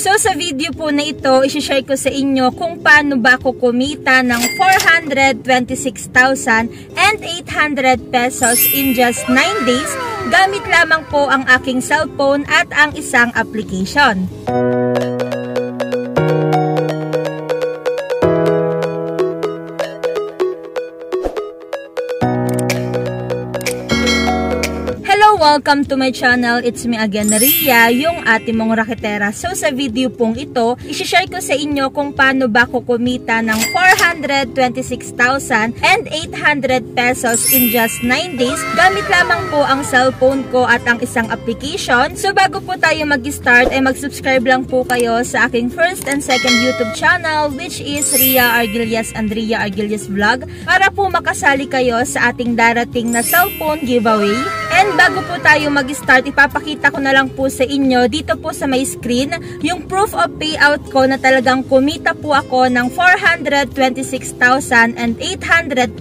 So sa video po na ito, isi-share ko sa inyo kung paano ba ako kumita ng 426,800 pesos in just 9 days gamit lamang po ang aking cellphone at ang isang application. Welcome to my channel. It's me again, Ria, yung ate mong raketera. So sa video pong ito, isi-share ko sa inyo kung paano ba ko kumita ng 426,800 pesos in just 9 days gamit lamang po ang cellphone ko at ang isang application. So bago po tayo mag-start ay mag-subscribe lang po kayo sa aking first and second YouTube channel which is Ria Argilias and Ria Argilias Vlog para po makasali kayo sa ating darating na cellphone giveaway. And bago po tayo mag-start, ipapakita ko na lang po sa inyo dito po sa my screen yung proof of payout ko na talagang kumita po ako ng 426,800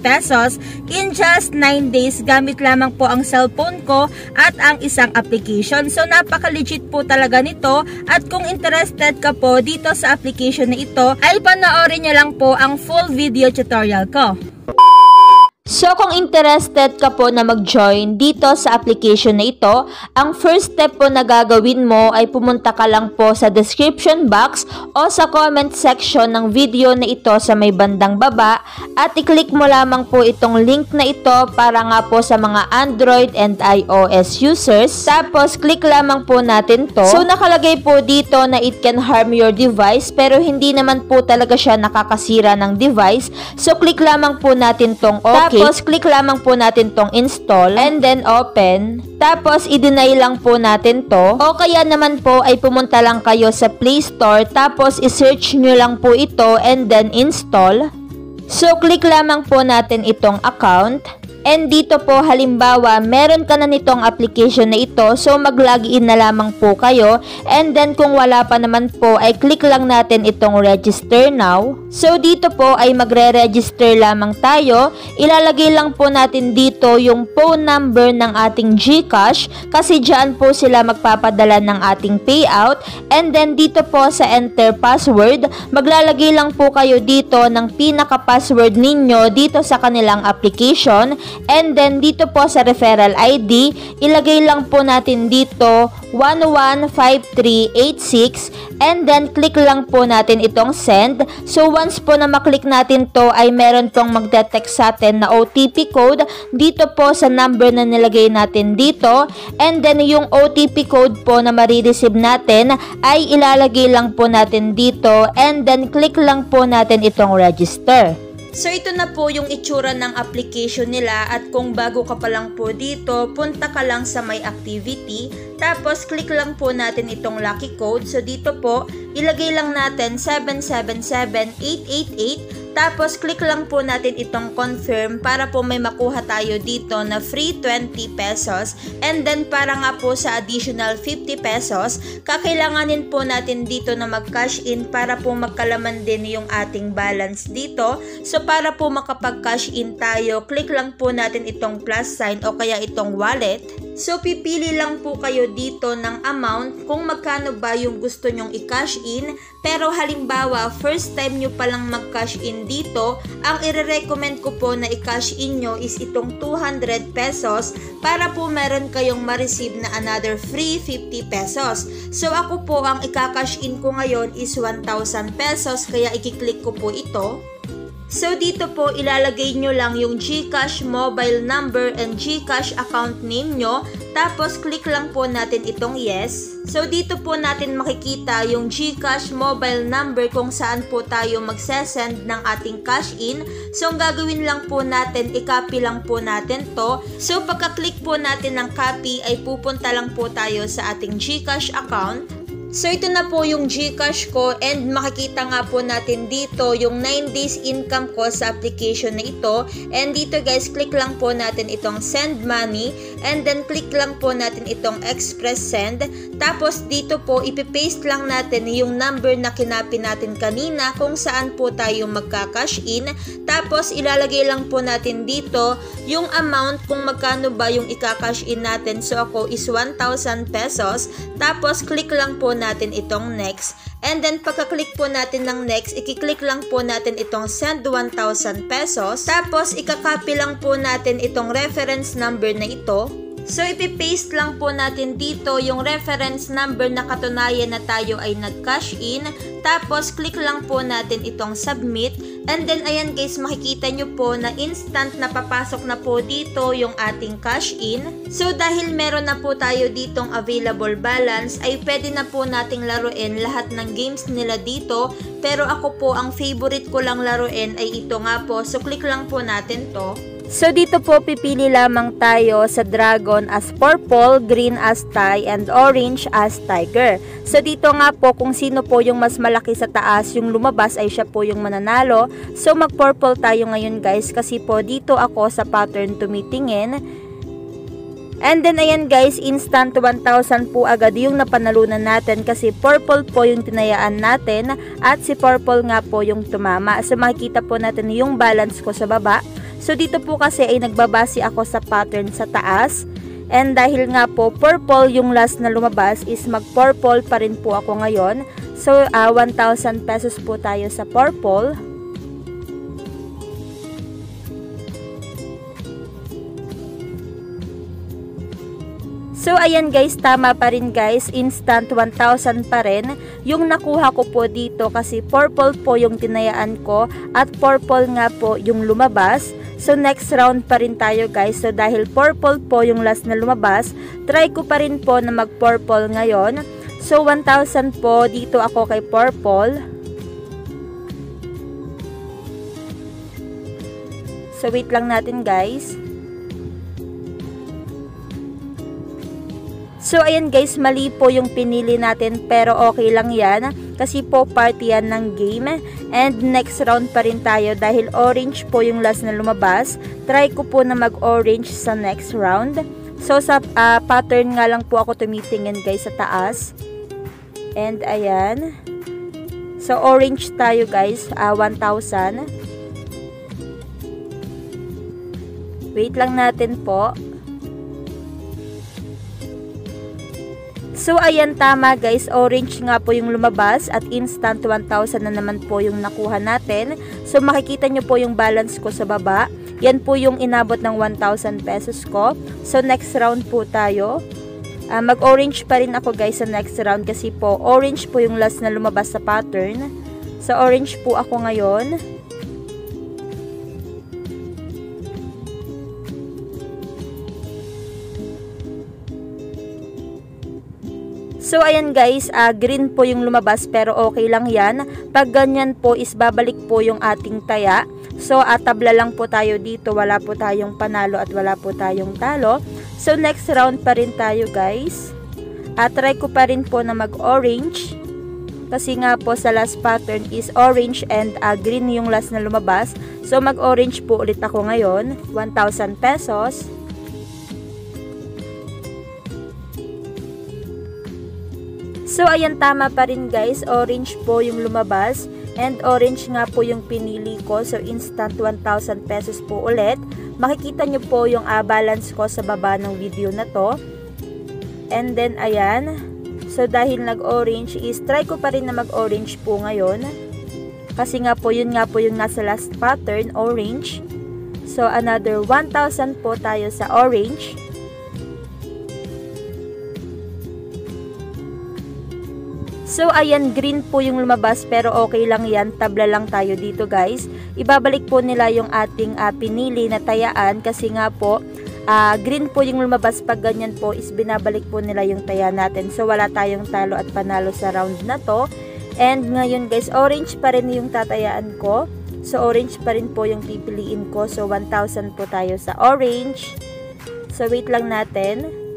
pesos in just 9 days gamit lamang po ang cellphone ko at ang isang application. So napaka-legit po talaga nito at kung interested ka po dito sa application na ito ay panoorin nyo lang po ang full video tutorial ko. So kung interested ka po na mag-join dito sa application na ito, ang first step po na gagawin mo ay pumunta ka lang po sa description box o sa comment section ng video na ito sa may bandang baba at i-click mo lamang po itong link na ito para nga po sa mga Android and iOS users. Tapos click lamang po natin to. So nakalagay po dito na it can harm your device pero hindi naman po talaga siya nakakasira ng device. So click lamang po natin tong okay. Tapos, click lamang po natin tong install and then open. Tapos, i-deny lang po natin to. O kaya naman po ay pumunta lang kayo sa Play Store. Tapos, i-search nyo lang po ito and then install. So, click lamang po natin itong account. And dito po halimbawa, meron ka na nitong application na ito, so mag-login na lamang po kayo. And then kung wala pa naman po, ay click lang natin itong register now. So dito po ay magre-register lamang tayo. Ilalagay lang po natin dito yung phone number ng ating GCash kasi dyan po sila magpapadala ng ating payout. And then dito po sa enter password, maglalagay lang po kayo dito ng pinaka-password ninyo dito sa kanilang application. And then dito po sa referral ID, ilagay lang po natin dito 115386 and then click lang po natin itong send. So once po na maklik natin to ay meron pong magdetect sa atin na OTP code dito po sa number na nilagay natin dito and then yung OTP code po na marireceive natin ay ilalagay lang po natin dito and then click lang po natin itong register. So ito na po yung itsura ng application nila at kung bago ka pa lang po dito, punta ka lang sa my activity tapos click lang po natin itong lucky code. So dito po, ilagay lang natin 777888 tapos, click lang po natin itong confirm para po may makuha tayo dito na free 20 pesos. And then, para nga po sa additional 50 pesos, kakailanganin po natin dito na mag-cash in para po magkalaman din yung ating balance dito. So, para po makapag-cash in tayo, click lang po natin itong plus sign o kaya itong wallet. So, pipili lang po kayo dito ng amount kung magkano ba yung gusto nyong i-cash in. Pero halimbawa, first time nyo palang mag-cash in dito, ang ire-recommend ko po na i-cash in nyo is itong 200 pesos para po meron kayong ma-receive na another free 50 pesos. So, ako po ang i-cash in ko ngayon is 1,000 pesos kaya i-click ko po ito. So, dito po ilalagay nyo lang yung GCash mobile number and GCash account name nyo. Tapos, click lang po natin itong yes. So, dito po natin makikita yung GCash mobile number kung saan po tayo magsesend ng ating cash in. So, ang gagawin lang po natin, i-copy lang po natin to. So, pagka-click po natin ng copy, ay pupunta lang po tayo sa ating GCash account. So ito na po yung GCash ko and makikita nga po natin dito yung 9 days income ko sa application na ito. And dito guys, click lang po natin itong send money and then click lang po natin itong express send. Tapos dito po ipipaste lang natin yung number na kinapi natin kanina kung saan po tayo magka-cash in. Tapos ilalagay lang po natin dito yung amount kung magkano ba yung ika-cash in natin. So, ako is 1,000 pesos. Tapos, click lang po natin itong next. And then, pagka-click po natin ng next, i-click lang po natin itong send 1,000 pesos. Tapos, ika-copy lang po natin itong reference number na ito. So, ipipaste lang po natin dito yung reference number na katunayan na tayo ay nag-cash in. Tapos, click lang po natin itong submit. And then, ayan guys, makikita nyo po na instant na papasok na po dito yung ating cash in. So, dahil meron na po tayo ditong available balance, ay pwede na po nating laruin lahat ng games nila dito. Pero ako po, ang favorite ko lang laruin ay ito nga po. So, click lang po natin to. So dito po pipili lamang tayo sa dragon as purple, green as tie, and orange as tiger. So dito nga po kung sino po yung mas malaki sa taas yung lumabas ay siya po yung mananalo. So mag purple tayo ngayon guys kasi po dito ako sa pattern tumitingin. And then ayan guys, instant 1,000 po agad yung napanalunan natin kasi purple po yung tinayaan natin at si purple nga po yung tumama. So makikita po natin yung balance ko sa baba. So dito po kasi ay nagbabase ako sa pattern sa taas. And dahil nga po purple yung last na lumabas is mag purple pa rin po ako ngayon. So uh, ah, 1,000 pesos po tayo sa purple. So, ayan guys, tama pa rin guys. Instant 1,000 pa rin. Yung nakuha ko po dito kasi purple po yung tinayaan ko at purple nga po yung lumabas. So, next round pa rin tayo guys. So, dahil purple po yung last na lumabas, try ko pa rin po na mag-purple ngayon. So, 1,000 po. Dito ako kay purple. So, wait lang natin guys. So, ayan guys, mali po yung pinili natin pero okay lang yan kasi po party yan ng game. And next round pa rin tayo dahil orange po yung last na lumabas. Try ko po na mag-orange sa next round. So, sa uh, pattern nga lang po ako tumitingin guys sa taas. And ayan. So, orange tayo guys, uh, ah, 1,000. Wait lang natin po. So, ayan tama guys. Orange nga po yung lumabas at instant 1,000 na naman po yung nakuha natin. So, makikita nyo po yung balance ko sa baba. Yan po yung inabot ng 1,000 pesos ko. So, next round po tayo. Uh, Mag-orange pa rin ako guys sa next round kasi po orange po yung last na lumabas sa pattern. So, orange po ako ngayon. So, ayan guys, uh, green po yung lumabas pero okay lang yan. Pag ganyan po is babalik po yung ating taya. So, uh, tabla lang po tayo dito. Wala po tayong panalo at wala po tayong talo. So, next round pa rin tayo guys. Uh, try ko pa rin po na mag-orange. Kasi nga po sa last pattern is orange and uh, green yung last na lumabas. So, mag-orange po ulit ako ngayon. 1,000 pesos. So, ayan tama pa rin guys. Orange po yung lumabas. And orange nga po yung pinili ko. So, instant 1,000 pesos po ulit. Makikita nyo po yung uh, balance ko sa baba ng video na to. And then, ayan. So, dahil nag-orange is, try ko pa rin na mag-orange po ngayon. Kasi nga po, yun nga po yung nasa last pattern, orange. So, another 1,000 po tayo sa orange. So, ayan, green po yung lumabas pero okay lang yan. Tabla lang tayo dito guys. Ibabalik po nila yung ating uh, pinili na tayaan kasi nga po, uh, green po yung lumabas pag ganyan po is binabalik po nila yung taya natin. So, wala tayong talo at panalo sa round na to. And ngayon guys, orange pa rin yung tatayaan ko. So, orange pa rin po yung pipiliin ko. So, 1,000 po tayo sa orange. So, wait lang natin.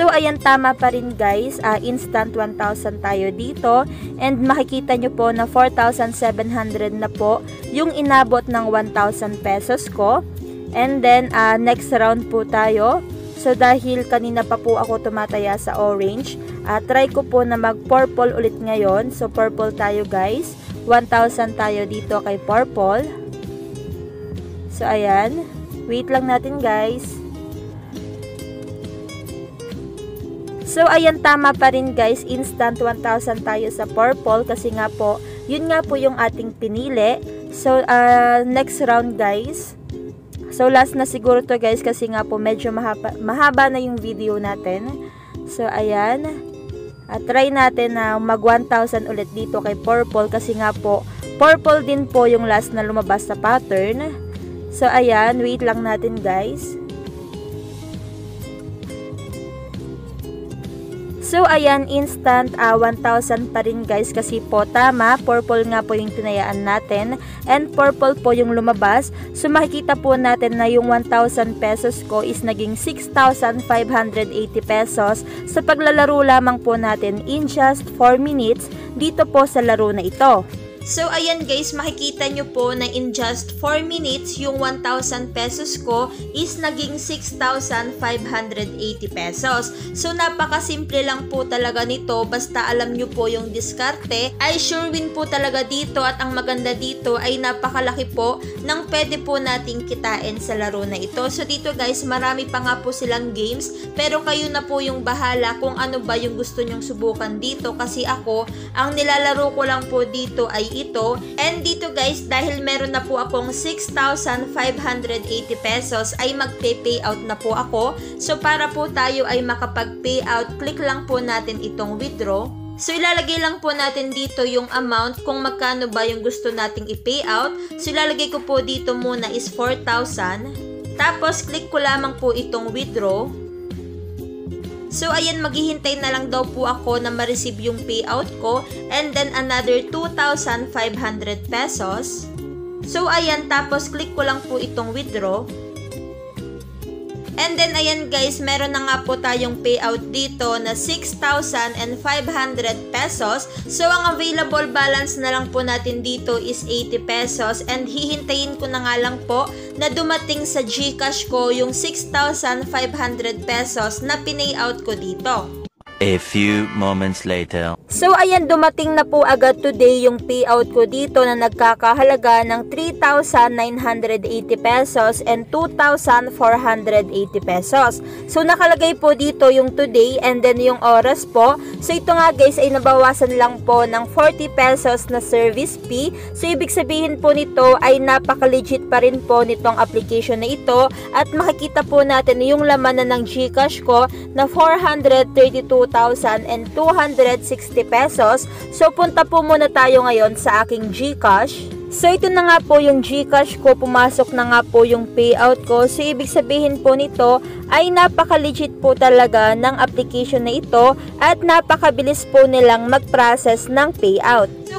So, ayan, tama pa rin guys. Uh, instant 1,000 tayo dito. And makikita nyo po na 4,700 na po yung inabot ng 1,000 pesos ko. And then, uh, next round po tayo. So dahil kanina pa po ako tumataya sa orange, uh, try ko po na mag purple ulit ngayon. So purple tayo guys. 1,000 tayo dito kay purple. So ayan. Wait lang natin guys. So, ayan, tama pa rin guys. Instant 1,000 tayo sa purple kasi nga po, yun nga po yung ating pinili. So, uh, next round guys. So, last na siguro to guys kasi nga po medyo mahaba, mahaba na yung video natin. So, ayan. At try natin na mag 1,000 ulit dito kay purple kasi nga po, purple din po yung last na lumabas sa pattern. So, ayan. Wait lang natin guys. So, ayan, instant uh, ah, 1,000 pa rin guys kasi po tama, purple nga po yung tinayaan natin and purple po yung lumabas. So, makikita po natin na yung 1,000 pesos ko is naging 6,580 pesos sa paglalaro lamang po natin in just 4 minutes dito po sa laro na ito. So, ayan guys, makikita nyo po na in just 4 minutes, yung 1,000 pesos ko is naging 6,580 pesos. So, napakasimple lang po talaga nito. Basta alam nyo po yung diskarte, ay sure win po talaga dito. At ang maganda dito ay napakalaki po ng pwede po nating kitain sa laro na ito. So, dito guys, marami pa nga po silang games. Pero kayo na po yung bahala kung ano ba yung gusto nyong subukan dito. Kasi ako, ang nilalaro ko lang po dito ay ito. And dito guys, dahil meron na po akong 6,580 pesos, ay magpe-payout na po ako. So para po tayo ay makapag-payout, click lang po natin itong withdraw. So, ilalagay lang po natin dito yung amount kung magkano ba yung gusto nating i-payout. So, ilalagay ko po dito muna is 4,000. Tapos, click ko lamang po itong withdraw. So, ayan, maghihintay na lang daw po ako na ma-receive yung payout ko and then another 2,500 pesos. So, ayan, tapos click ko lang po itong withdraw. And then, ayan guys, meron na nga po tayong payout dito na 6,500 pesos. So, ang available balance na lang po natin dito is 80 pesos. And hihintayin ko na nga lang po na dumating sa Gcash ko yung 6,500 pesos na pinayout ko dito. A few moments later. So ayan dumating na po agad today yung payout ko dito na nagkakahalaga ng 3,980 pesos and 2,480 pesos. So nakalagay po dito yung today and then yung oras po. So ito nga guys ay nabawasan lang po ng 40 pesos na service fee. So ibig sabihin po nito ay napaka-legit pa rin po nitong application na ito at makikita po natin yung laman na ng Gcash ko na 432 2,260 pesos. So, punta po muna tayo ngayon sa aking GCash. So, ito na nga po yung GCash ko. Pumasok na nga po yung payout ko. So, ibig sabihin po nito ay napaka-legit po talaga ng application na ito at napakabilis po nilang mag-process ng payout. So,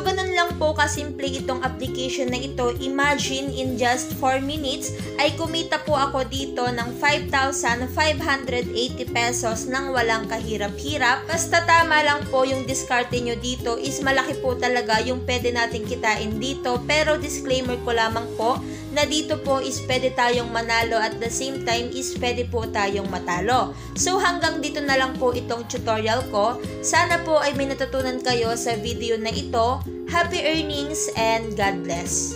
po kasimple itong application na ito. Imagine in just 4 minutes ay kumita po ako dito ng 5,580 pesos nang walang kahirap-hirap. Basta tama lang po yung discarte nyo dito is malaki po talaga yung pwede natin kitain dito. Pero disclaimer ko lamang po na dito po is pwede tayong manalo at the same time is pwede po tayong matalo. So hanggang dito na lang po itong tutorial ko. Sana po ay may natutunan kayo sa video na ito Happy earnings and God bless.